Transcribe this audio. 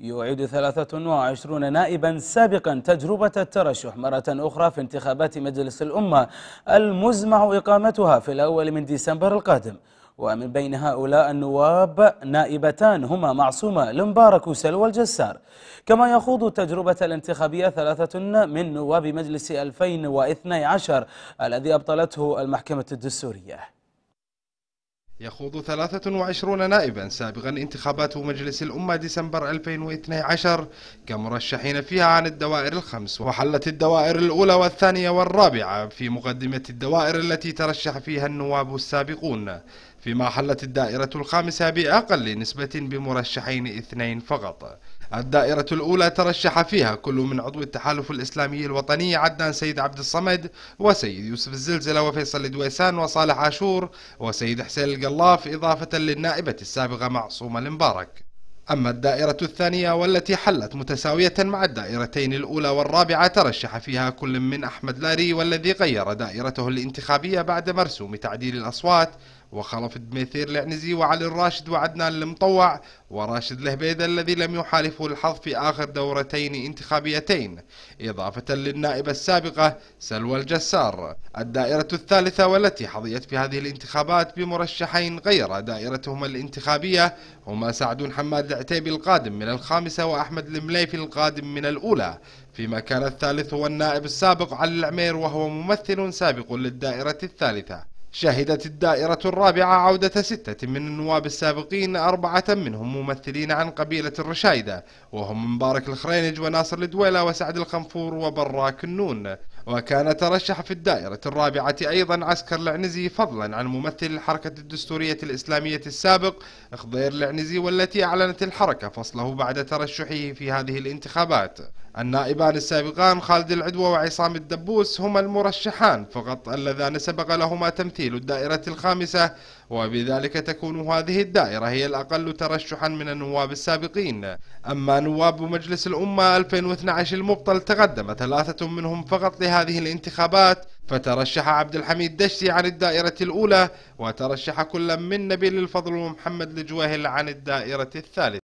يعيد 23 نائبا سابقا تجربة الترشح مرة أخرى في انتخابات مجلس الأمة المزمع إقامتها في الأول من ديسمبر القادم. ومن بين هؤلاء النواب نائبتان هما معصومة المبارك وسلوى الجسار كما يخوض التجربة الانتخابية ثلاثة من نواب مجلس 2012 الذي أبطلته المحكمة الدستورية. يخوض 23 نائبا سابقا انتخابات مجلس الأمة ديسمبر 2012 كمرشحين فيها عن الدوائر الخمس وحلت الدوائر الأولى والثانية والرابعة في مقدمة الدوائر التي ترشح فيها النواب السابقون. فيما حلت الدائرة الخامسة بأقل نسبة بمرشحين اثنين فقط. الدائرة الأولى ترشح فيها كل من عضو التحالف الإسلامي الوطني عدنان سيد عبد الصمد وسيد يوسف الزلزلة وفيصل الدويسان وصالح عاشور وسيد حسين القلاف إضافة للنائبة السابقة معصومة المبارك. أما الدائرة الثانية والتي حلت متساوية مع الدائرتين الأولى والرابعة ترشح فيها كل من أحمد لاري والذي غير دائرته الانتخابية بعد مرسوم تعديل الأصوات وخلف الدميثير العنزي وعلي الراشد وعدنان المطوع وراشد الهبيدة الذي لم يحالفه الحظ في آخر دورتين انتخابيتين. إضافة للنائبة السابقة سلوى الجسار الدائرة الثالثة والتي حظيت في هذه الانتخابات بمرشحين غير دائرتهما الانتخابية هما سعد حماد العتيبي القادم من الخامسة وأحمد المليفي القادم من الأولى. فيما كان الثالث هو النائب السابق علي العمير وهو ممثل سابق للدائرة الثالثة. شهدت الدائرة الرابعة عودة ستة من النواب السابقين أربعة منهم ممثلين عن قبيلة الرشايدة وهم مبارك الخرينج وناصر الدويلة وسعد الخنفور وبراك النون. وكان ترشح في الدائرة الرابعة أيضا عسكر العنزي فضلا عن ممثل الحركة الدستورية الإسلامية السابق خضير العنزي والتي أعلنت الحركة فصله بعد ترشحه في هذه الانتخابات. النائبان السابقان خالد العدوى وعصام الدبوس هما المرشحان فقط اللذان سبق لهما تمثيل الدائرة الخامسة وبذلك تكون هذه الدائرة هي الأقل ترشحا من النواب السابقين. أما نواب مجلس الأمة 2012 المبطل تقدم ثلاثة منهم فقط لهذه الانتخابات فترشح عبد الحميد دشتي عن الدائرة الأولى وترشح كل من نبيل الفضل ومحمد الجواهل عن الدائرة الثالثة.